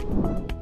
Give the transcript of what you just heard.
you